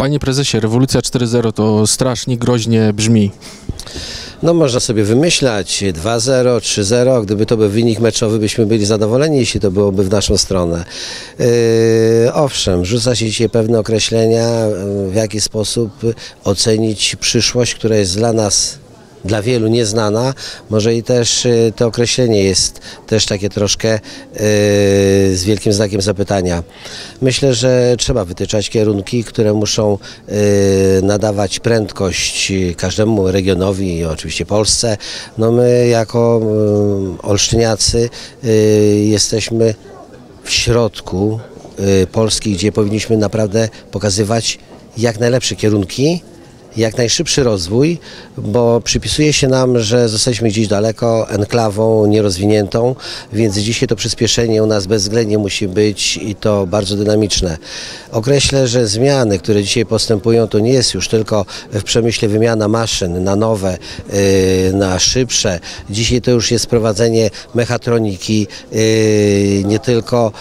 Panie prezesie, rewolucja 4.0 to strasznie groźnie brzmi. No można sobie wymyślać 2-0, 3-0, gdyby to był wynik meczowy, byśmy byli zadowoleni, jeśli to byłoby w naszą stronę. Yy, owszem, rzuca się dzisiaj pewne określenia, yy, w jaki sposób ocenić przyszłość, która jest dla nas dla wielu nieznana, może i też y, to określenie jest też takie troszkę y, z wielkim znakiem zapytania. Myślę, że trzeba wytyczać kierunki, które muszą y, nadawać prędkość każdemu regionowi i oczywiście Polsce. No my jako olsztyniacy jesteśmy w środku Polski, gdzie powinniśmy naprawdę pokazywać jak najlepsze kierunki, jak najszybszy rozwój, bo przypisuje się nam, że zostaliśmy gdzieś daleko, enklawą nierozwiniętą, więc dzisiaj to przyspieszenie u nas bezwzględnie musi być i to bardzo dynamiczne. Określę, że zmiany, które dzisiaj postępują, to nie jest już tylko w przemyśle wymiana maszyn na nowe, y, na szybsze. Dzisiaj to już jest prowadzenie mechatroniki, y, nie tylko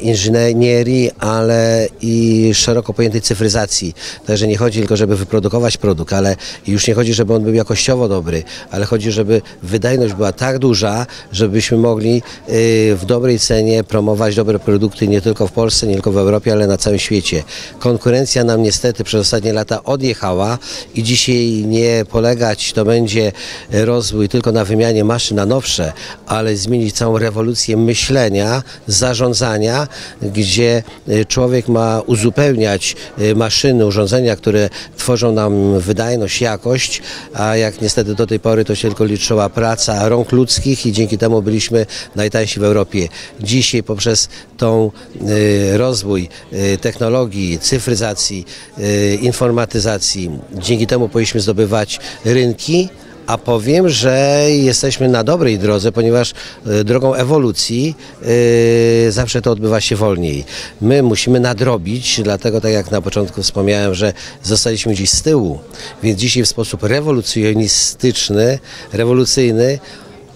inżynierii, ale i szeroko pojętej cyfryzacji. Także nie chodzi tylko, żeby wyprodukować produkować produkt, ale już nie chodzi, żeby on był jakościowo dobry, ale chodzi, żeby wydajność była tak duża, żebyśmy mogli y, w dobrej cenie promować dobre produkty nie tylko w Polsce, nie tylko w Europie, ale na całym świecie. Konkurencja nam niestety przez ostatnie lata odjechała i dzisiaj nie polegać to będzie rozwój tylko na wymianie maszyn na nowsze, ale zmienić całą rewolucję myślenia, zarządzania, gdzie y, człowiek ma uzupełniać y, maszyny, urządzenia, które tworzą nam wydajność, jakość, a jak niestety do tej pory to się tylko liczyła praca rąk ludzkich i dzięki temu byliśmy najtańsi w Europie. Dzisiaj poprzez tą y, rozwój y, technologii, cyfryzacji, y, informatyzacji, dzięki temu powinniśmy zdobywać rynki, a powiem, że jesteśmy na dobrej drodze, ponieważ e, drogą ewolucji yy, zawsze to odbywa się wolniej. My musimy nadrobić, dlatego tak jak na początku wspomniałem, że zostaliśmy gdzieś z tyłu, więc dzisiaj w sposób rewolucjonistyczny, rewolucyjny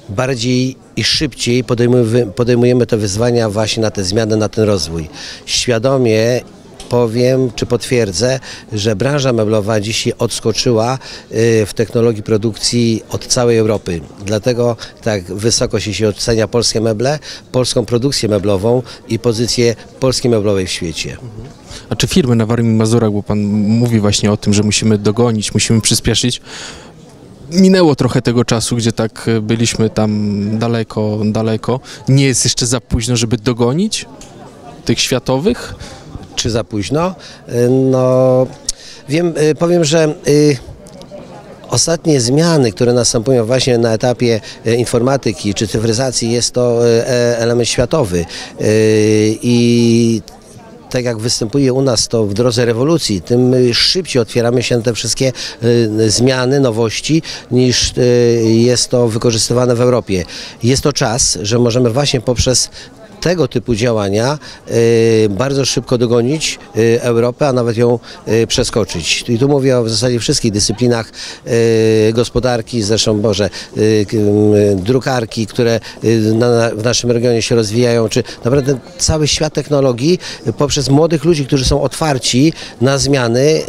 bardziej i szybciej podejmujemy, podejmujemy te wyzwania właśnie na te zmiany, na ten rozwój. Świadomie powiem, czy potwierdzę, że branża meblowa dzisiaj odskoczyła y, w technologii produkcji od całej Europy. Dlatego tak wysoko się ocenia polskie meble, polską produkcję meblową i pozycję polskiej meblowej w świecie. A czy firmy na Warmii Mazurach, bo Pan mówi właśnie o tym, że musimy dogonić, musimy przyspieszyć, minęło trochę tego czasu, gdzie tak byliśmy tam daleko, daleko. Nie jest jeszcze za późno, żeby dogonić tych światowych? Czy za późno. Y, no, wiem, y, powiem, że y, Ostatnie zmiany, które następują właśnie na etapie informatyki czy cyfryzacji, jest to e, element światowy. I tak jak występuje u nas to w drodze rewolucji, tym szybciej otwieramy się na te wszystkie zmiany, nowości, niż jest to wykorzystywane w Europie. Jest to czas, że możemy właśnie poprzez tego typu działania y, bardzo szybko dogonić y, Europę, a nawet ją y, przeskoczyć. I tu mówię o w zasadzie wszystkich dyscyplinach gospodarki, zresztą Boże, drukarki, które w naszym regionie się rozwijają, czy naprawdę cały świat technologii poprzez młodych ludzi, którzy są otwarci na zmiany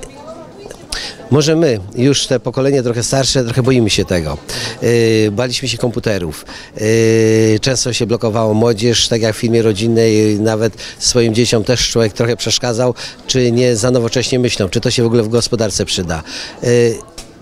może my, już te pokolenie trochę starsze, trochę boimy się tego. Yy, baliśmy się komputerów. Yy, często się blokowało młodzież, tak jak w filmie rodzinnej, nawet swoim dzieciom też człowiek trochę przeszkadzał, czy nie za nowocześnie myślą, czy to się w ogóle w gospodarce przyda. Yy,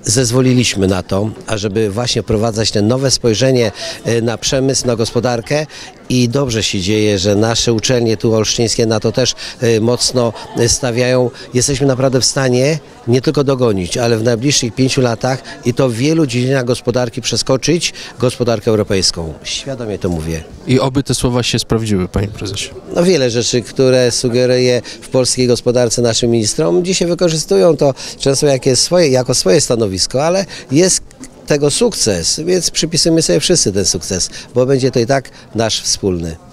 zezwoliliśmy na to, ażeby właśnie wprowadzać te nowe spojrzenie e, na przemysł, na gospodarkę i dobrze się dzieje, że nasze uczelnie tu olsztyńskie na to też e, mocno stawiają. Jesteśmy naprawdę w stanie nie tylko dogonić, ale w najbliższych pięciu latach i to w wielu dziedzinach gospodarki przeskoczyć gospodarkę europejską. Świadomie to mówię. I oby te słowa się sprawdziły, panie prezesie. No wiele rzeczy, które sugeruje w polskiej gospodarce naszym ministrom, dzisiaj wykorzystują to często jakie swoje, jako swoje stanowisko, ale jest tego sukces, więc przypisujemy sobie wszyscy ten sukces, bo będzie to i tak nasz wspólny.